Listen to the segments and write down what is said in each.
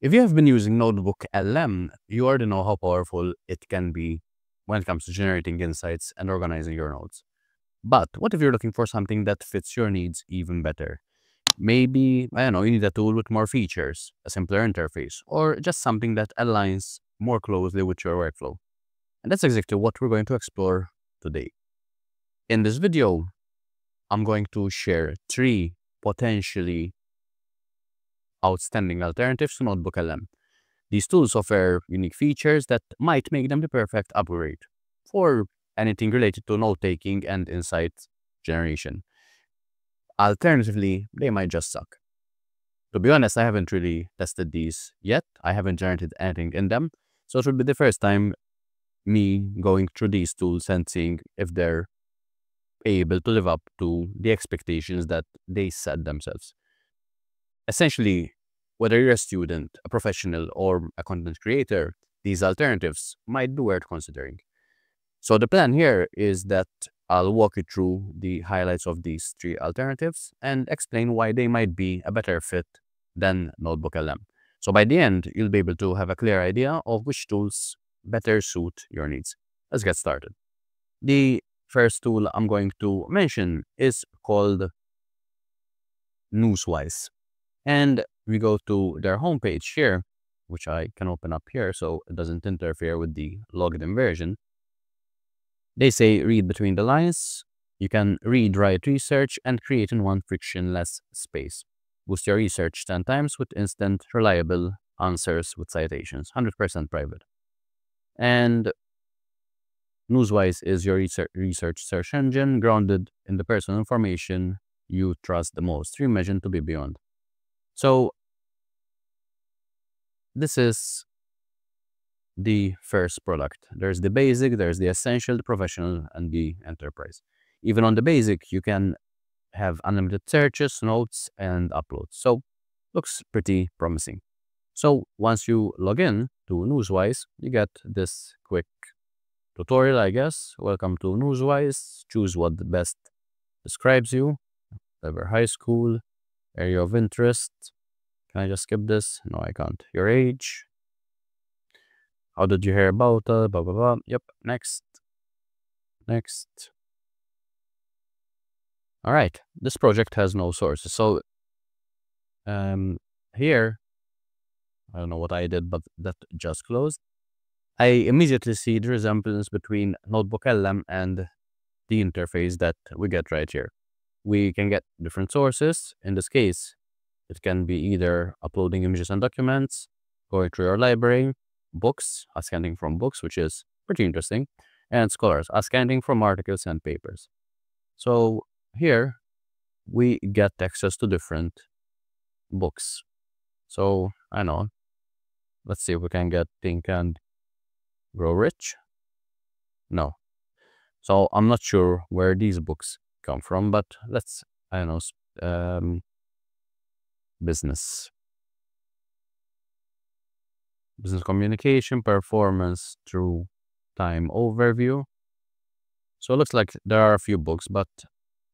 If you have been using Notebook LM, you already know how powerful it can be when it comes to generating insights and organizing your notes. But what if you're looking for something that fits your needs even better? Maybe, I don't know, you need a tool with more features, a simpler interface, or just something that aligns more closely with your workflow. And that's exactly what we're going to explore today. In this video, I'm going to share three potentially outstanding alternatives to Notebook LM. These tools offer unique features that might make them the perfect upgrade for anything related to note-taking and insight generation. Alternatively, they might just suck. To be honest, I haven't really tested these yet. I haven't generated anything in them. So it will be the first time me going through these tools and seeing if they're able to live up to the expectations that they set themselves essentially, whether you're a student, a professional, or a content creator, these alternatives might be worth considering. So the plan here is that I'll walk you through the highlights of these three alternatives and explain why they might be a better fit than Notebook LM. So by the end, you'll be able to have a clear idea of which tools better suit your needs. Let's get started. The first tool I'm going to mention is called Newswise. And we go to their homepage here, which I can open up here so it doesn't interfere with the logged in version. They say read between the lines. You can read, write research, and create in one frictionless space. Boost your research 10 times with instant, reliable answers with citations, 100% private. And Newswise is your research search engine grounded in the personal information you trust the most, reimagined to be beyond. So this is the first product. There's the basic, there's the essential, the professional, and the enterprise. Even on the basic, you can have unlimited searches, notes, and uploads. So looks pretty promising. So once you log in to Newswise, you get this quick tutorial, I guess. Welcome to Newswise. Choose what the best describes you. Whatever high school, area of interest. Can I just skip this? No, I can't. Your age. How did you hear about it? Blah, blah, blah. Yep. Next. Next. All right. This project has no sources. So um, here, I don't know what I did, but that just closed. I immediately see the resemblance between Notebook LM and the interface that we get right here we can get different sources. In this case, it can be either uploading images and documents, going through your library, books, scanning from books, which is pretty interesting, and scholars, scanning from articles and papers. So here we get access to different books. So I know, let's see if we can get Think and Grow Rich. No. So I'm not sure where these books come from, but let's, I don't know, um, business. Business communication, performance through time overview. So it looks like there are a few books, but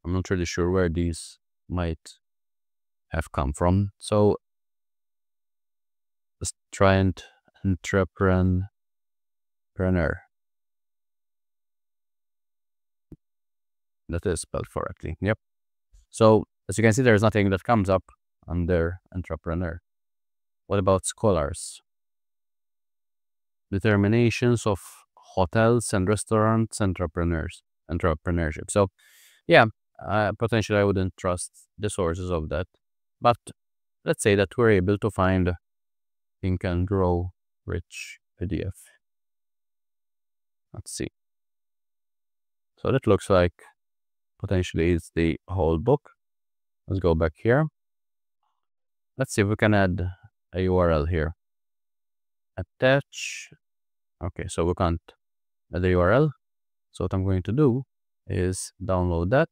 I'm not really sure where these might have come from. So let's try and entrepreneur. That is spelled correctly. Yep. So as you can see, there's nothing that comes up under entrepreneur. What about scholars? Determinations of hotels and restaurants entrepreneurs entrepreneurship. So yeah, uh, potentially I wouldn't trust the sources of that. But let's say that we're able to find Think and Grow Rich PDF. Let's see. So that looks like potentially is the whole book. Let's go back here. Let's see if we can add a URL here. Attach. Okay, so we can't add the URL. So what I'm going to do is download that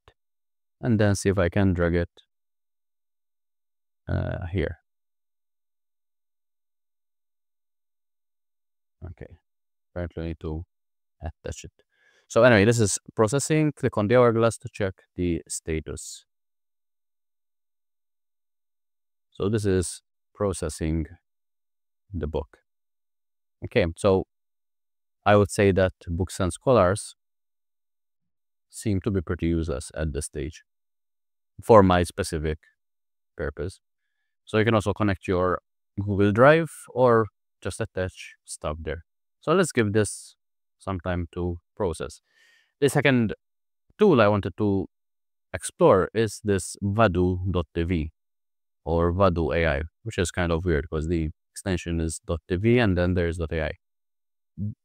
and then see if I can drag it uh, here. Okay, apparently I need to attach it. So anyway, this is processing. Click on the hourglass to check the status. So this is processing the book. Okay, so I would say that books and scholars seem to be pretty useless at this stage for my specific purpose. So you can also connect your Google Drive or just attach stuff there. So let's give this some time to process. The second tool I wanted to explore is this Vadu.tv or Vadu AI, which is kind of weird because the extension is .tv and then there's .ai.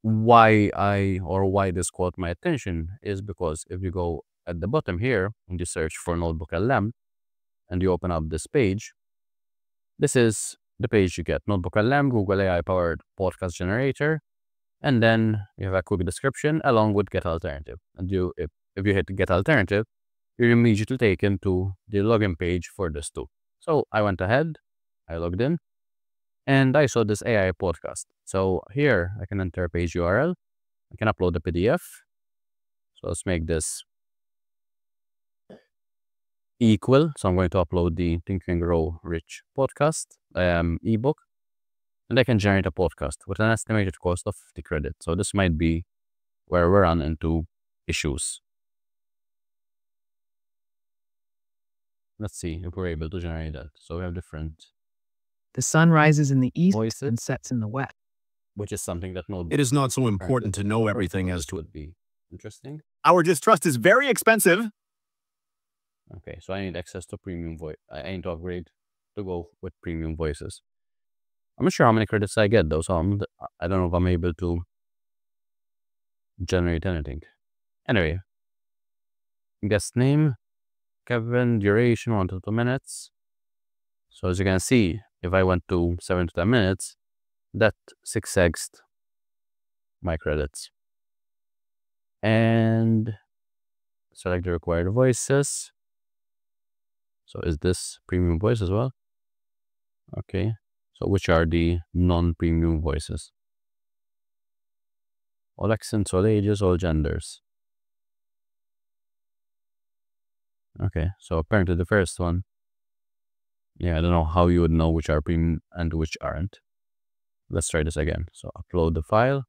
Why I or why this caught my attention is because if you go at the bottom here and you search for Notebook LM and you open up this page, this is the page you get Notebook LM, Google AI powered podcast generator, and then you have a quick description along with Get Alternative. And you, if, if you hit Get Alternative, you're immediately taken to the login page for this too. So I went ahead, I logged in, and I saw this AI podcast. So here I can enter a page URL, I can upload the PDF. So let's make this equal. So I'm going to upload the Think and Grow Rich podcast um, ebook, and I can generate a podcast with an estimated cost of 50 credit. So this might be where we run into issues. Let's see if we're able to generate that. So we have different The sun rises in the east voices, and sets in the west. which is something that no It is not so important to know everything as to would be interesting. Our distrust is very expensive. Okay, so I need access to premium voice. I need to upgrade to go with premium voices. I'm not sure how many credits I get though, so I'm, I don't know if I'm able to generate anything. Anyway, guest name, Kevin, duration, one to two minutes. So as you can see, if I went to seven to ten minutes, that six x my credits. And select the required voices. So is this premium voice as well? Okay. So which are the non-premium voices? All accents, all ages, all genders. Okay, so apparently the first one. Yeah, I don't know how you would know which are premium and which aren't. Let's try this again. So upload the file.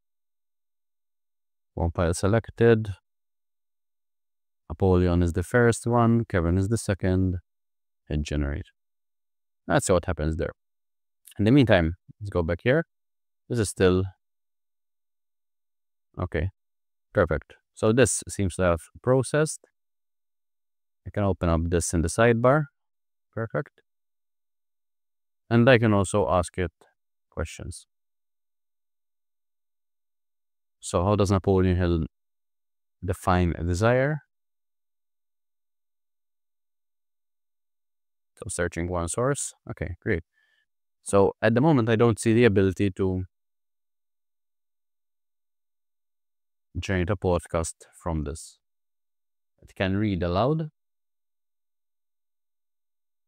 One file selected. Apollyon is the first one, Kevin is the second, hit generate. Let's see what happens there. In the meantime, let's go back here. This is still okay. Perfect. So this seems to have processed. I can open up this in the sidebar. Perfect. And I can also ask it questions. So how does Napoleon Hill define a desire? So searching one source. Okay, great. So at the moment, I don't see the ability to generate a podcast from this. It can read aloud.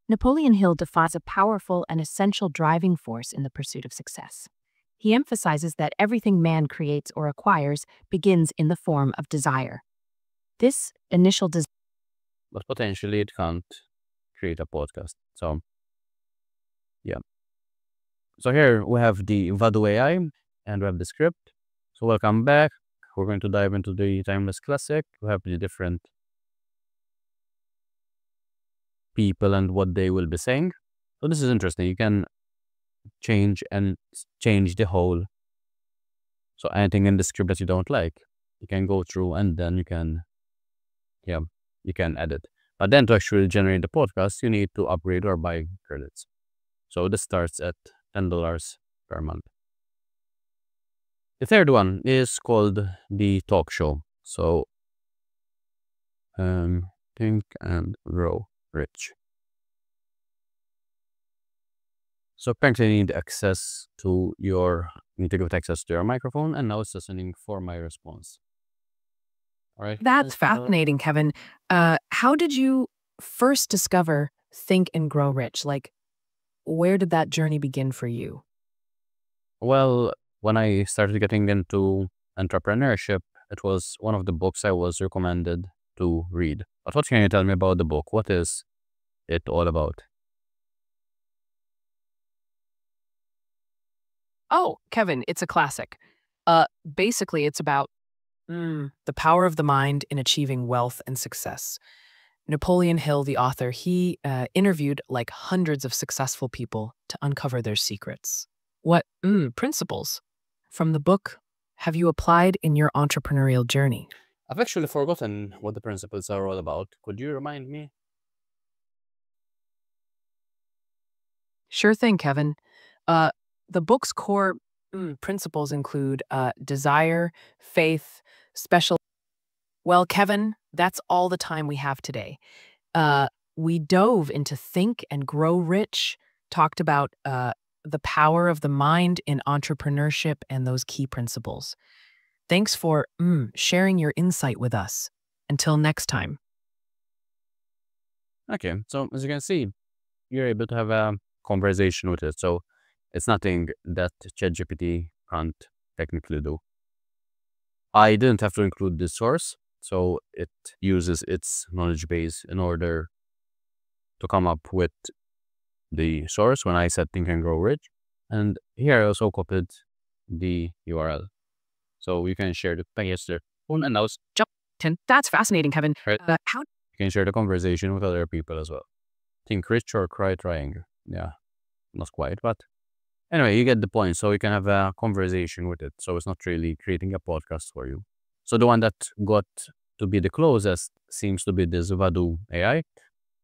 Napoleon Hill defines a powerful and essential driving force in the pursuit of success. He emphasizes that everything man creates or acquires begins in the form of desire. This initial desire but potentially it can't create a podcast. So, yeah. So here we have the Vadu AI and we have the script. So welcome back. We're going to dive into the Timeless Classic. We have the different people and what they will be saying. So this is interesting. You can change and change the whole. So anything in the script that you don't like, you can go through and then you can, yeah, you can edit. But then to actually generate the podcast, you need to upgrade or buy credits. So this starts at $10 per month. The third one is called the TalkShow. So um, think and grow rich. So apparently you need access to your, you need to give access to your microphone and now it's listening for my response. All right. That's fascinating, Kevin. Uh, how did you first discover Think and Grow Rich? Like, where did that journey begin for you? Well, when I started getting into entrepreneurship, it was one of the books I was recommended to read. But what can you tell me about the book? What is it all about? Oh, Kevin, it's a classic. Uh, basically, it's about mm, the power of the mind in achieving wealth and success. Napoleon Hill, the author, he uh, interviewed like hundreds of successful people to uncover their secrets. What mm, principles from the book have you applied in your entrepreneurial journey? I've actually forgotten what the principles are all about. Could you remind me? Sure thing, Kevin. Uh, the book's core mm, principles include uh, desire, faith, special. Well, Kevin, that's all the time we have today. Uh, we dove into Think and Grow Rich, talked about uh, the power of the mind in entrepreneurship and those key principles. Thanks for mm, sharing your insight with us. Until next time. Okay, so as you can see, you're able to have a conversation with it. So it's nothing that ChatGPT can't technically do. I didn't have to include this source, so it uses its knowledge base in order to come up with the source when I said Think and Grow Rich. And here I also copied the URL. So you can share the package there. And now Jump. That's fascinating, Kevin. Right. Uh, how you can share the conversation with other people as well. Think rich or cry trying. Yeah, not quite, but anyway, you get the point. So you can have a conversation with it. So it's not really creating a podcast for you. So the one that got to be the closest seems to be the Vadu AI,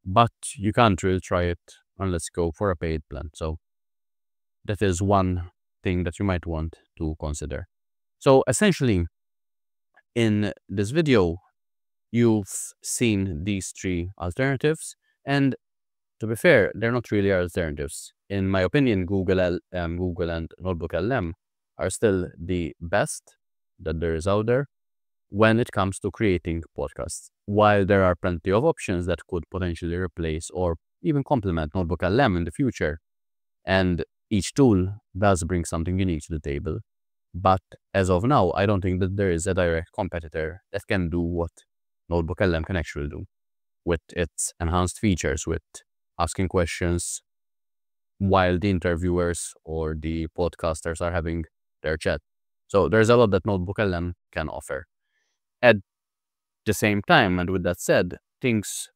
but you can't really try it unless you go for a paid plan. So that is one thing that you might want to consider. So essentially, in this video, you've seen these three alternatives. And to be fair, they're not really alternatives. In my opinion, Google, L, um, Google and Notebook LM are still the best that there is out there when it comes to creating podcasts. While there are plenty of options that could potentially replace or even complement Notebook LM in the future. And each tool does bring something unique to the table. But as of now, I don't think that there is a direct competitor that can do what Notebook LM can actually do with its enhanced features, with asking questions while the interviewers or the podcasters are having their chat. So there's a lot that Notebook LM can offer. At the same time, and with that said, things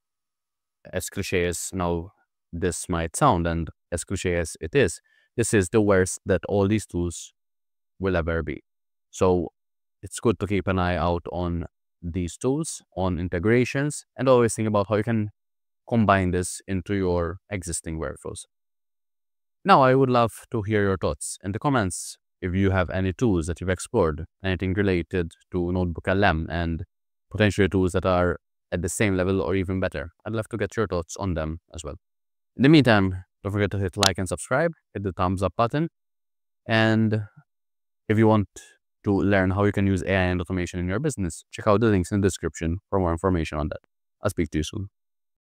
as cliche as now this might sound, and as cliche as it is, this is the worst that all these tools will ever be. So it's good to keep an eye out on these tools, on integrations, and always think about how you can combine this into your existing workflows. Now, I would love to hear your thoughts in the comments if you have any tools that you've explored, anything related to Notebook LM and potentially tools that are at the same level or even better. I'd love to get your thoughts on them as well. In the meantime, don't forget to hit like and subscribe, hit the thumbs up button, and if you want to learn how you can use AI and automation in your business, check out the links in the description for more information on that. I'll speak to you soon.